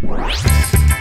Música